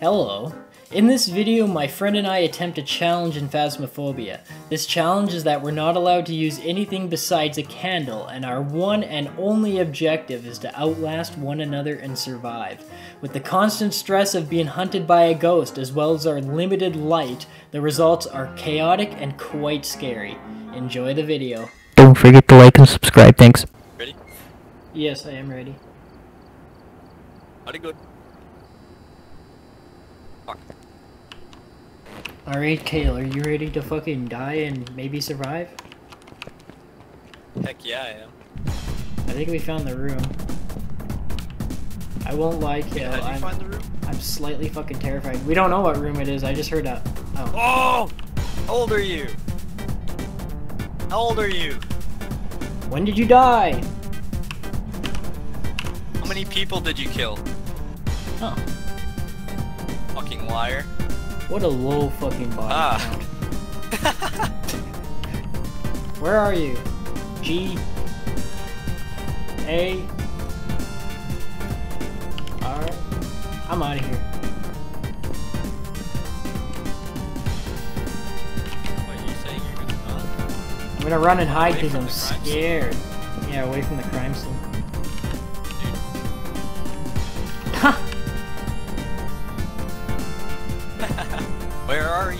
Hello. In this video, my friend and I attempt a challenge in Phasmophobia. This challenge is that we're not allowed to use anything besides a candle, and our one and only objective is to outlast one another and survive. With the constant stress of being hunted by a ghost, as well as our limited light, the results are chaotic and quite scary. Enjoy the video. Don't forget to like and subscribe, thanks. Ready? Yes, I am ready. Howdy good. Fuck. Alright, Kale, are you ready to fucking die and maybe survive? Heck yeah, I am. I think we found the room. I won't lie, Kale. You I'm, find the room? I'm slightly fucking terrified. We don't know what room it is. I just heard that. Oh. Oh! How old are you? How old are you? When did you die? How many people did you kill? Oh. Fucking liar. What a low fucking body Ah. Where are you? G. A. R. I'm out of here. What, you saying you're gonna run? I'm gonna run and hide because I'm crime scene? scared. Yeah, away from the crime scene.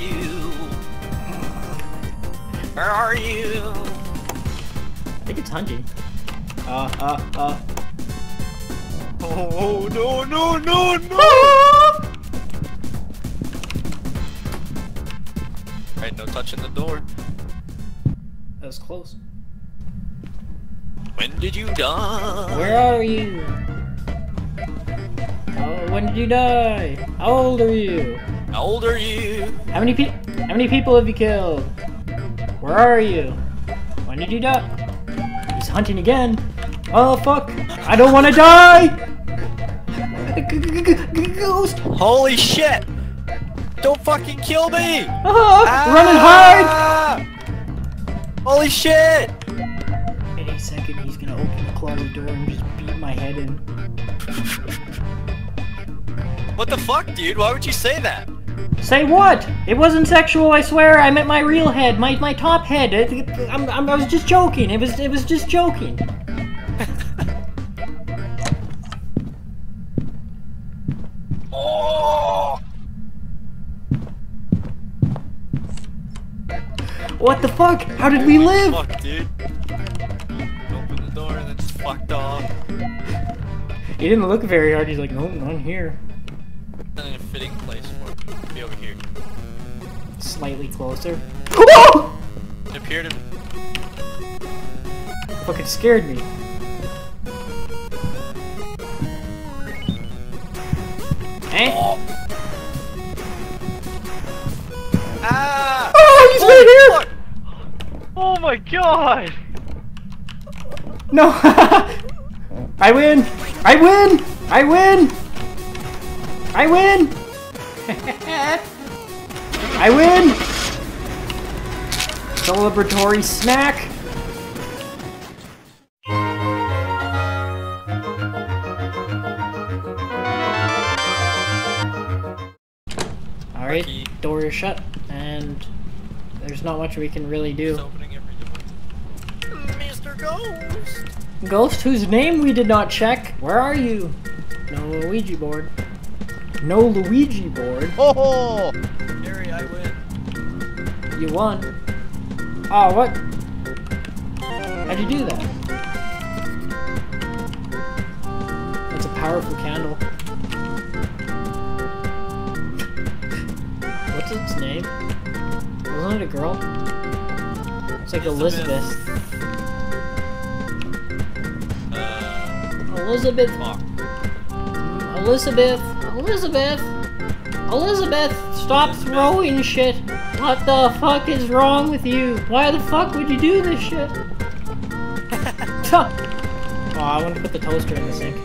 You? Where are you? I think it's hunting. Uh, uh, uh. Oh no no no no! Alright, no touching the door. That was close. When did you die? Where are you? Oh, when did you die? How old are you? How old are you? How many pe- How many people have you killed? Where are you? When did you die? He's hunting again. Oh fuck! I don't want to die. Ghost! Holy shit! Don't fucking kill me! Ah, run and hide! Ah! Holy shit! Any second, he's gonna open the closet door and just beat my head in. What the fuck, dude? Why would you say that? Say what? It wasn't sexual, I swear. I meant my real head, my my top head. It, I'm, I'm, I was just joking. It was it was just joking. Oh! What the fuck? How did we live? Fuck, dude. Open the door and then just fucked off. He didn't look very hard. He's like, no, not here. Slightly closer. Oh! It appeared to Fucking scared me. Eh? Oh! Ah! Oh, he's right here! Oh my god! No! I win! I win! I win! I win! I win! Celebratory snack! Alright, door is shut, and there's not much we can really do. Just opening every door. Mr. Ghost! Ghost, whose name we did not check. Where are you? No Luigi board. No Luigi board. Oh! You won. Oh, what? How'd you do that? That's a powerful candle. What's its name? Wasn't it a girl? It's like Elizabeth. Uh, Elizabeth. Elizabeth, Elizabeth, Elizabeth, stop throwing shit. What the fuck is wrong with you? Why the fuck would you do this shit? oh, I want to put the toaster in the sink.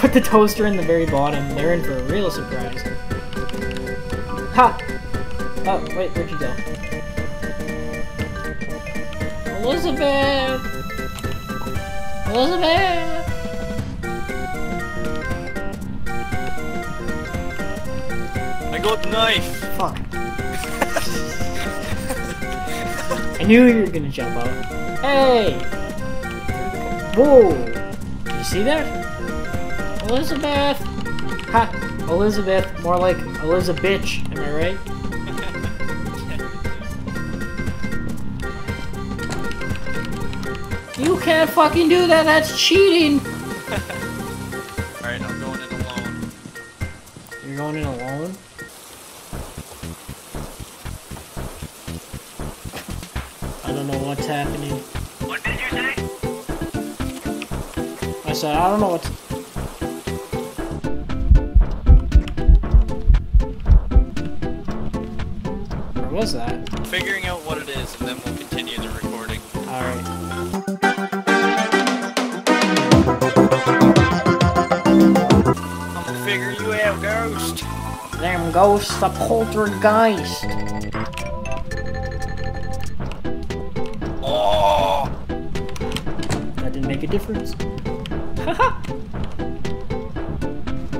put the toaster in the very bottom. They're in for a real surprise. Ha! Oh, wait, where'd you go? Elizabeth! Elizabeth! Got knife. Fuck. I knew you were gonna jump out. Hey! Whoa! Did you see that? Elizabeth! Ha! Elizabeth, more like Elizabeth, am I right? You can't fucking do that, that's cheating! Alright, I'm going in alone. You're going in alone? Don't know what's happening. What did you say? I said, I don't know what's... Where was that? Figuring out what it is, and then we'll continue the recording. Alright. I'm gonna figure you out, Ghost. Them ghosts, a poltergeist. Difference. Haha!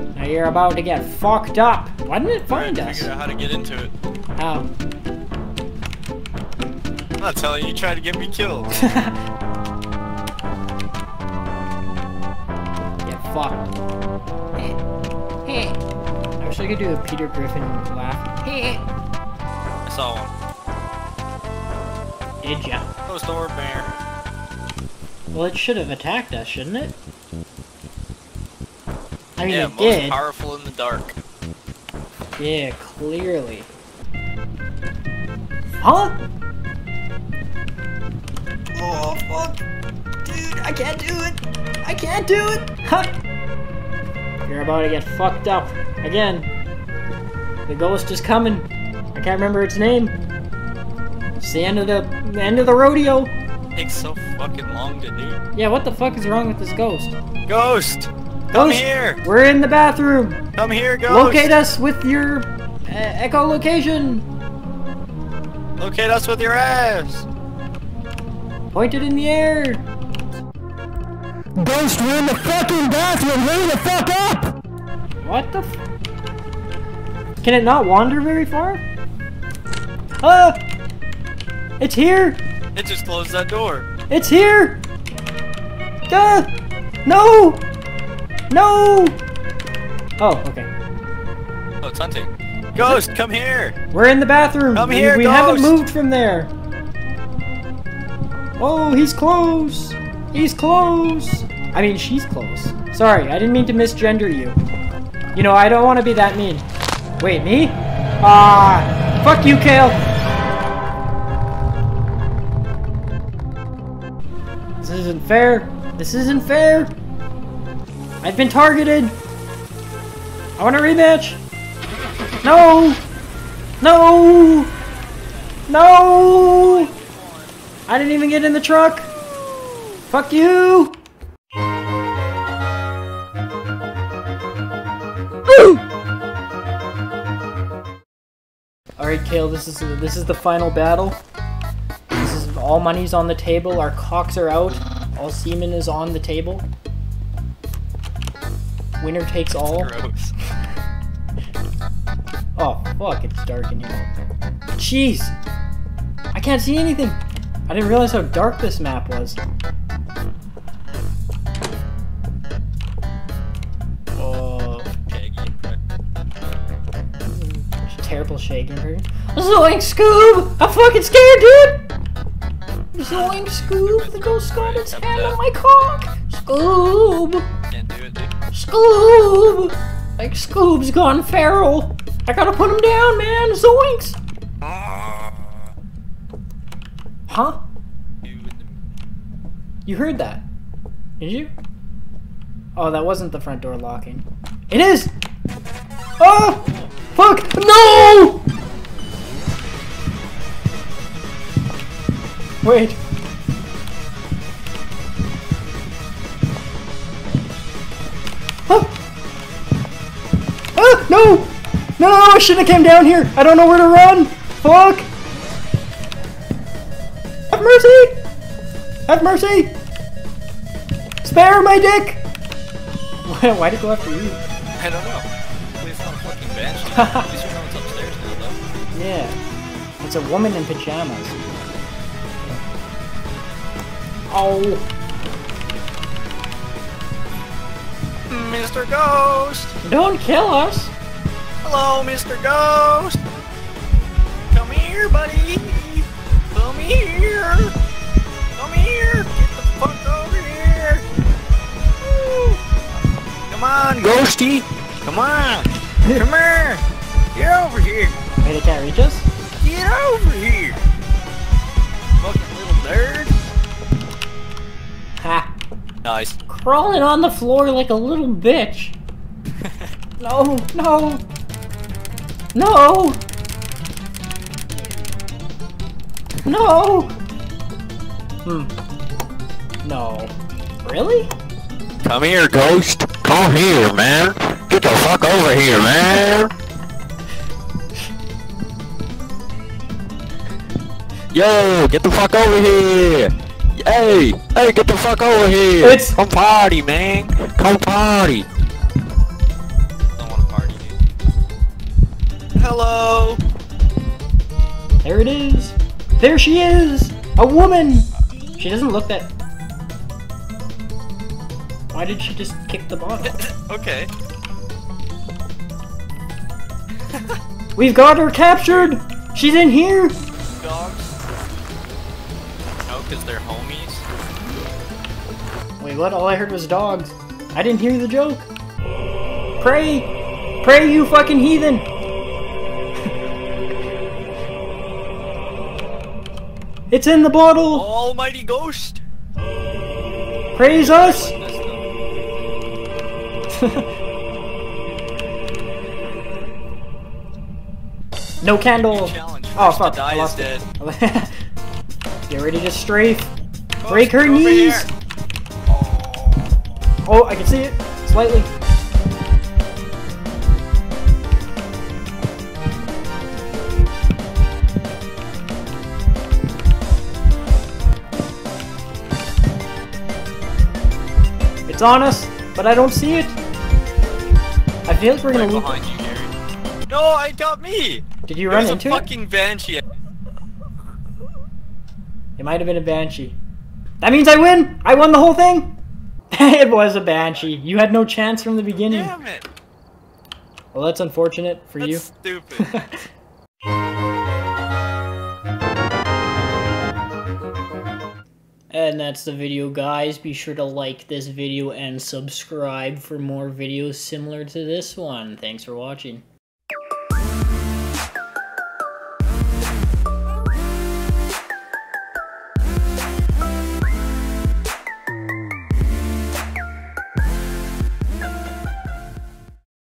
now you're about to get fucked up. Why didn't it find Alright, us? Figure out how to get into it. How? I'm not telling you, you tried to get me killed. Get fucked. I wish I could do a Peter Griffin laugh. I saw one. Did ya? Ghost or bear. Well, it should have attacked us, shouldn't it? I mean, yeah, it most did. powerful in the dark. Yeah, clearly. Huh? Oh, fuck. Dude, I can't do it. I can't do it. Huh. You're about to get fucked up. Again. The ghost is coming. I can't remember its name. It's the end of the, the end of the rodeo. Takes so fucking long to do. Yeah, what the fuck is wrong with this ghost? Ghost! Come Ghost, here! We're in the bathroom. Come here, Ghost! Locate us with your uh, echolocation. Locate us with your ass! Point it in the air. Ghost, we're in the fucking bathroom! Hurry the fuck up! What the f- Can it not wander very far? Ah! It's here! It just closed that door. It's here! Ah! No! No! Oh, okay. Oh, it's hunting. Ghost, come here! We're in the bathroom. Come We- here, we, haven't moved from there. Oh, he's close. He's close. I mean, she's close. Sorry, I didn't mean to misgender you. You know, I don't want to be that mean. Wait, me? Ah, fuck you, Kale. Fair. This isn't fair. I've been targeted. I want a rematch. No. No! No! I didn't even get in the truck! Fuck you! Alright, Kale, this is this is the final battle. This is all money's on the table, our cocks are out, all semen is on the table. Winner takes all. Gross. Oh, fuck, it's dark in here. Jeez! I can't see anything! I didn't realize how dark this map was. Oh, terrible shaking impression. Zoink Scoob! I'm fucking scared, dude! Zoink Scoob! The ghost got its hand on my cock! Scoob! Can't do it, dude. Scoob! Like Scoob's gone feral! I gotta put him down, man! Zoinks! Huh? You heard that? Did you? Oh, that wasn't the front door locking. It is! Oh! Fuck! No! Wait. Oh! Ah! No! No! I shouldn't have came down here! I don't know where to run! Fuck! Have mercy! Have mercy! Spare my dick! Why, why'd it go after you? I don't know. Hopefully it's not fucking banshee. At least we know it's upstairs now, though. Yeah. It's a woman in pajamas. Oh. Mr. Ghost! Don't kill us! Hello, Mr. Ghost! Come here, buddy! Come here! Come here! Get the fuck over here! Woo. Come on, Ghosty! Come on! Come here! Get over here! Wait, they can't reach us? Get over here! Nice. Crawling on the floor like a little bitch. No, no. No! No! Hmm. No. Really? Come here, Ghost! Come here, man! Get the fuck over here, man! Yo, get the fuck over here! Hey, hey, get the fuck over here! It's- Come party, man! Come party! Don't want to party, dude. Hello! There it is. There she is! A woman! She doesn't look that... Why did she just kick the bottle? okay. We've got her captured! She's in here! Because they're homies. Wait, what? All I heard was dogs. I didn't hear the joke. Pray! Pray, you fucking heathen! it's in the bottle! Almighty Ghost! Praise us! No candle! Oh fuck, die I is lost dead. it. Get ready to strafe. Ghost, Break her knees! here. Oh, I can see it. Slightly. It's on us, but I don't see it. I feel like we're gonna Right lose. behind you, Gary. No, I got me! Did you There's run a into it? fucking banshee. Might have been a banshee. That means I win! I won the whole thing! it was a banshee. You had no chance from the beginning. Damn it! Well, that's unfortunate for That's you. stupid. And that's the video, guys. Be sure to like this video and subscribe for more videos similar to this one. Thanks for watching.